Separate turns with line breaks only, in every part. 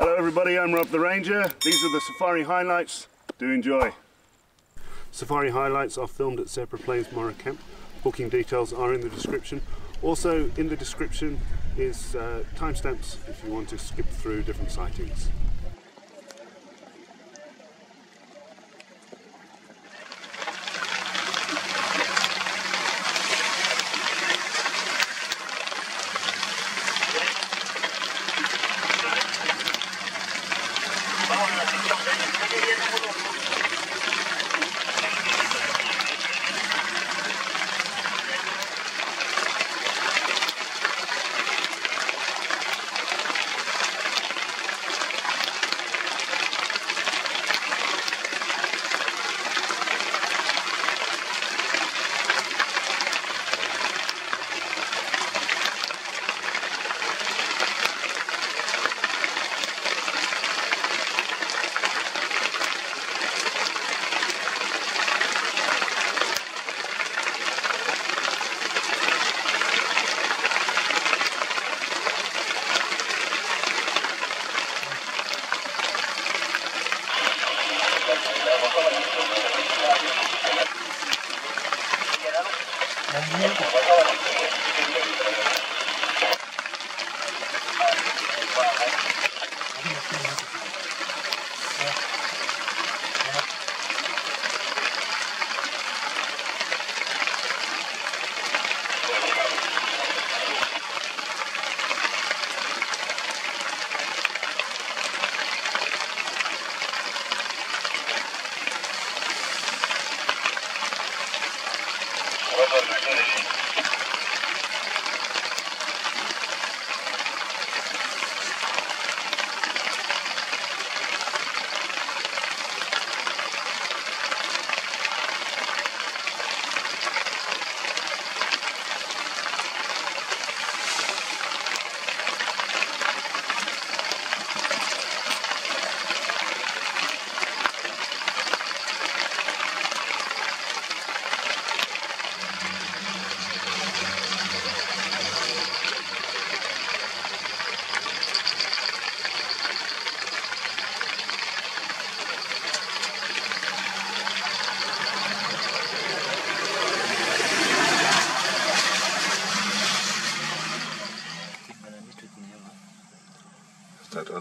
Hello everybody, I'm Rob the Ranger. These are the safari highlights. Do enjoy. Safari highlights are filmed at Zebra Plains Mara Camp. Booking details are in the description. Also in the description is uh, timestamps if you want to skip through different sightings. That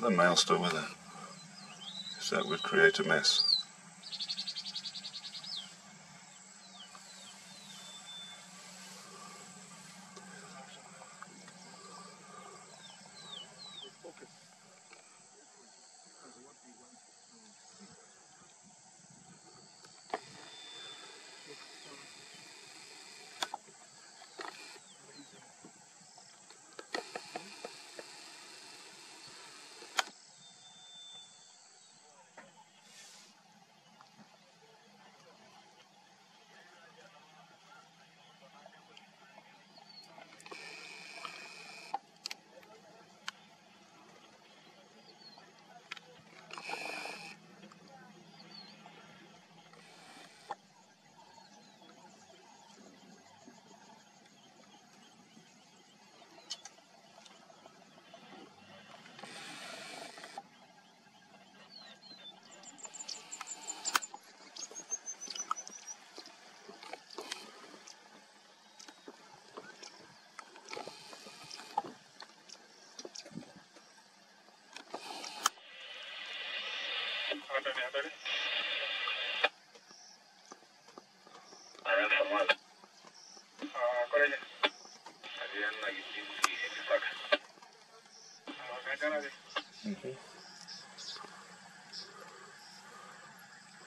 other male still with her? Because that would create a mess.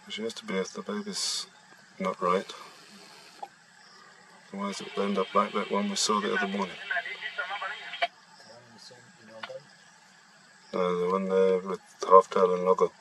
She has to be if the baby's not right. Otherwise it will end up like that one we saw the other morning. No, the one there with half tail and logo.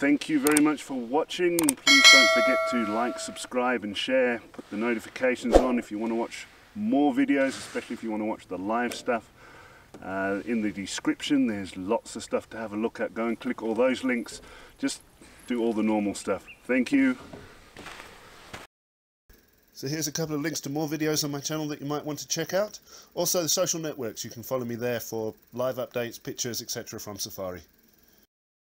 Thank you very much for watching. Please don't forget to like, subscribe and share. Put the notifications on if you want to watch more videos, especially if you want to watch the live stuff. Uh, in the description there's lots of stuff to have a look at. Go and click all those links. Just do all the normal stuff. Thank you. So here's a couple of links to more videos on my channel that you might want to check out. Also the social networks, you can follow me there for live updates, pictures, etc. from Safari.